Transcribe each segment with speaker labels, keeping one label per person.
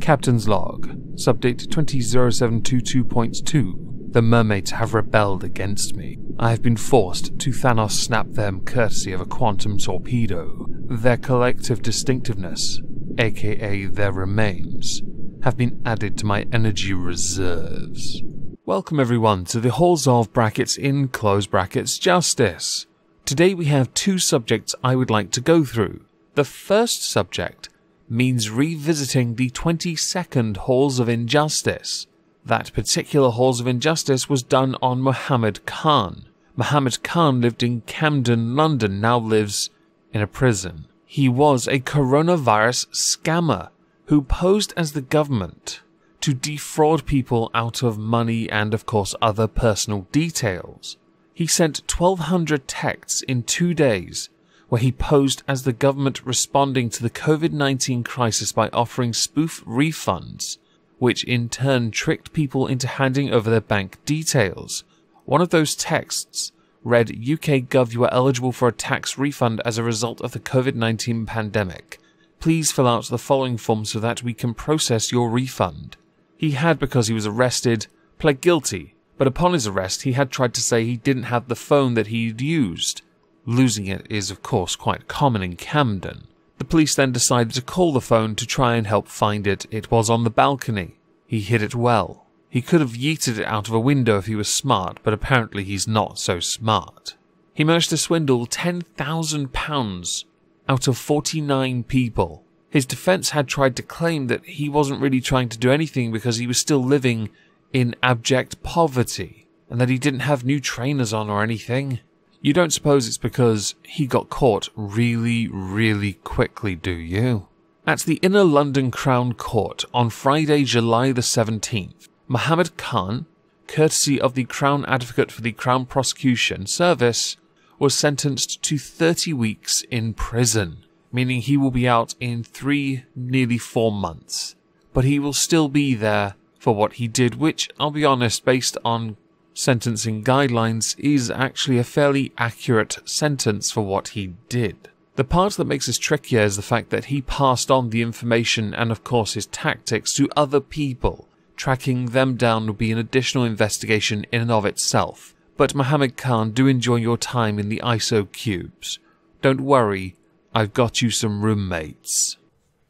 Speaker 1: Captain's Log, subdate 200722.2. The mermaids have rebelled against me. I have been forced to Thanos snap them courtesy of a quantum torpedo. Their collective distinctiveness, aka their remains, have been added to my energy reserves. Welcome everyone to the Halls of Brackets in Close Brackets Justice. Today we have two subjects I would like to go through. The first subject means revisiting the 22nd Halls of Injustice. That particular Halls of Injustice was done on Mohammed Khan. Mohammed Khan lived in Camden, London, now lives in a prison. He was a coronavirus scammer who posed as the government to defraud people out of money and, of course, other personal details. He sent 1,200 texts in two days where he posed as the government responding to the COVID 19 crisis by offering spoof refunds, which in turn tricked people into handing over their bank details. One of those texts read UK Gov, you are eligible for a tax refund as a result of the COVID 19 pandemic. Please fill out the following form so that we can process your refund. He had, because he was arrested, pled guilty, but upon his arrest, he had tried to say he didn't have the phone that he'd used. Losing it is, of course, quite common in Camden. The police then decided to call the phone to try and help find it. It was on the balcony. He hid it well. He could have yeeted it out of a window if he was smart, but apparently he's not so smart. He managed to swindle £10,000 out of 49 people. His defense had tried to claim that he wasn't really trying to do anything because he was still living in abject poverty and that he didn't have new trainers on or anything. You don't suppose it's because he got caught really, really quickly, do you? At the Inner London Crown Court on Friday, July the 17th, Mohammed Khan, courtesy of the Crown Advocate for the Crown Prosecution Service, was sentenced to 30 weeks in prison, meaning he will be out in three, nearly four months. But he will still be there for what he did, which, I'll be honest, based on sentencing guidelines, is actually a fairly accurate sentence for what he did. The part that makes this trickier is the fact that he passed on the information and, of course, his tactics to other people. Tracking them down would be an additional investigation in and of itself. But Mohammed Khan, do enjoy your time in the ISO cubes. Don't worry, I've got you some roommates.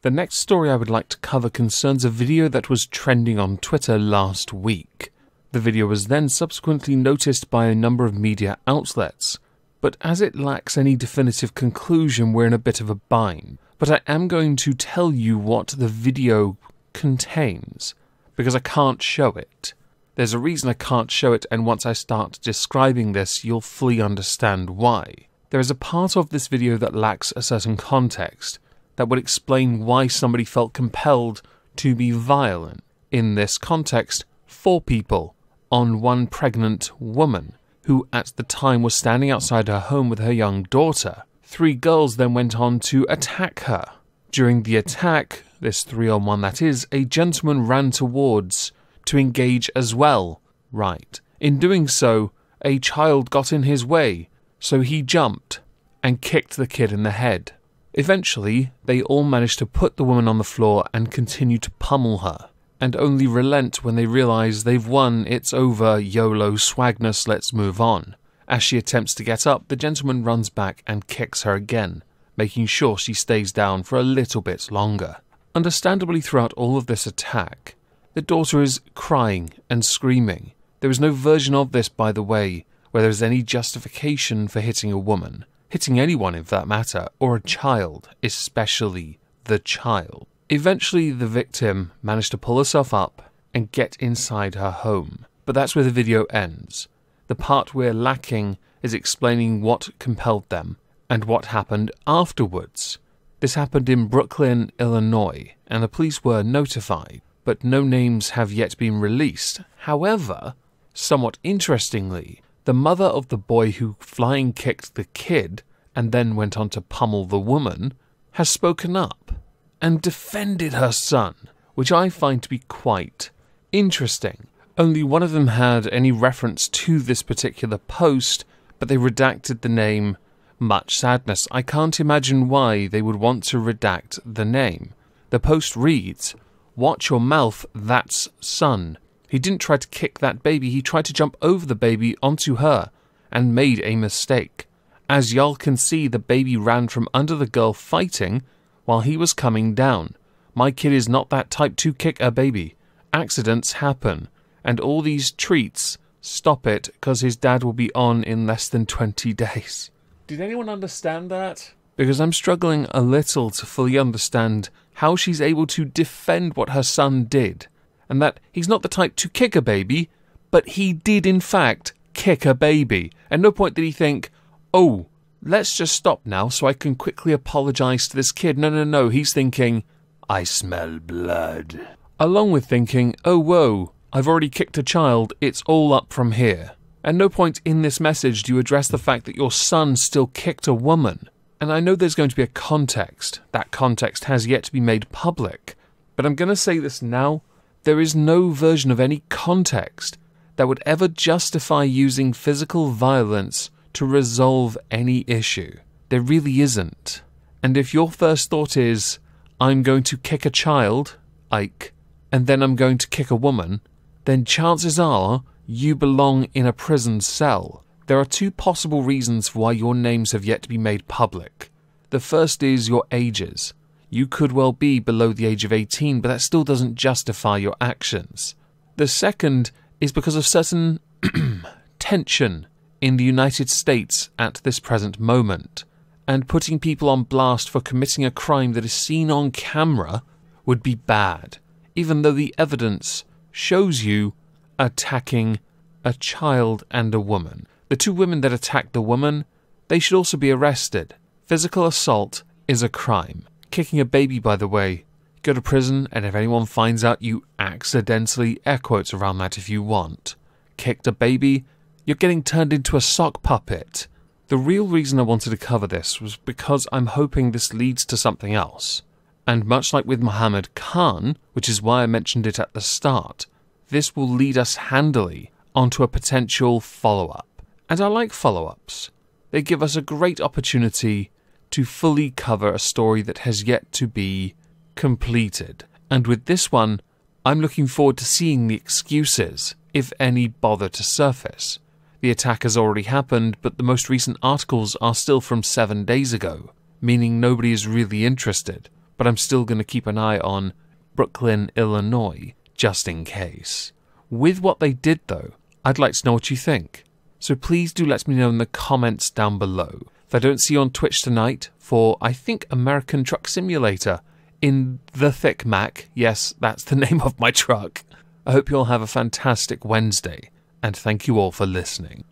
Speaker 1: The next story I would like to cover concerns a video that was trending on Twitter last week. The video was then subsequently noticed by a number of media outlets, but as it lacks any definitive conclusion, we're in a bit of a bind. But I am going to tell you what the video contains, because I can't show it. There's a reason I can't show it, and once I start describing this, you'll fully understand why. There is a part of this video that lacks a certain context that would explain why somebody felt compelled to be violent. In this context, four people on one pregnant woman who at the time was standing outside her home with her young daughter. Three girls then went on to attack her. During the attack, this three on one that is, a gentleman ran towards to engage as well. Right. In doing so, a child got in his way, so he jumped and kicked the kid in the head. Eventually, they all managed to put the woman on the floor and continue to pummel her and only relent when they realize they've won, it's over, YOLO, swagness, let's move on. As she attempts to get up, the gentleman runs back and kicks her again, making sure she stays down for a little bit longer. Understandably, throughout all of this attack, the daughter is crying and screaming. There is no version of this, by the way, where there is any justification for hitting a woman, hitting anyone if that matter, or a child, especially the child. Eventually, the victim managed to pull herself up and get inside her home. But that's where the video ends. The part we're lacking is explaining what compelled them and what happened afterwards. This happened in Brooklyn, Illinois, and the police were notified, but no names have yet been released. However, somewhat interestingly, the mother of the boy who flying kicked the kid and then went on to pummel the woman has spoken up and defended her son, which I find to be quite interesting. Only one of them had any reference to this particular post, but they redacted the name Much Sadness. I can't imagine why they would want to redact the name. The post reads, Watch your mouth, that's son. He didn't try to kick that baby, he tried to jump over the baby onto her and made a mistake. As y'all can see, the baby ran from under the girl fighting while he was coming down. My kid is not that type to kick a baby. Accidents happen, and all these treats stop it because his dad will be on in less than 20 days. Did anyone understand that? Because I'm struggling a little to fully understand how she's able to defend what her son did, and that he's not the type to kick a baby, but he did in fact kick a baby. At no point did he think, oh, let's just stop now so I can quickly apologize to this kid. No, no, no. He's thinking, I smell blood. Along with thinking, oh, whoa, I've already kicked a child. It's all up from here. At no point in this message do you address the fact that your son still kicked a woman. And I know there's going to be a context. That context has yet to be made public. But I'm going to say this now. There is no version of any context that would ever justify using physical violence to resolve any issue. There really isn't. And if your first thought is, I'm going to kick a child, Ike, and then I'm going to kick a woman, then chances are you belong in a prison cell. There are two possible reasons why your names have yet to be made public. The first is your ages. You could well be below the age of 18, but that still doesn't justify your actions. The second is because of certain tension in the United States at this present moment, and putting people on blast for committing a crime that is seen on camera would be bad, even though the evidence shows you attacking a child and a woman. The two women that attacked the woman, they should also be arrested. Physical assault is a crime. Kicking a baby, by the way, go to prison, and if anyone finds out you accidentally, air quotes around that if you want, kicked a baby, you're getting turned into a sock puppet. The real reason I wanted to cover this was because I'm hoping this leads to something else. And much like with Mohammed Khan, which is why I mentioned it at the start, this will lead us handily onto a potential follow up. And I like follow ups. They give us a great opportunity to fully cover a story that has yet to be completed. And with this one, I'm looking forward to seeing the excuses, if any bother to surface. The attack has already happened, but the most recent articles are still from seven days ago, meaning nobody is really interested. But I'm still going to keep an eye on Brooklyn, Illinois, just in case. With what they did, though, I'd like to know what you think. So please do let me know in the comments down below. If I don't see you on Twitch tonight for, I think, American Truck Simulator in the Thick Mac, yes, that's the name of my truck, I hope you all have a fantastic Wednesday, and thank you all for listening.